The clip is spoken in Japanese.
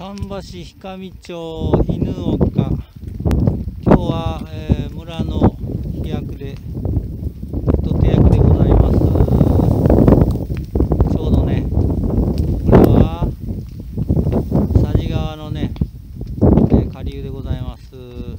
丹波市氷上町犬岡。今日は、えー、村の飛躍でと手役でございます。ちょうどねこれは佐治川のね、えー、下流でございます。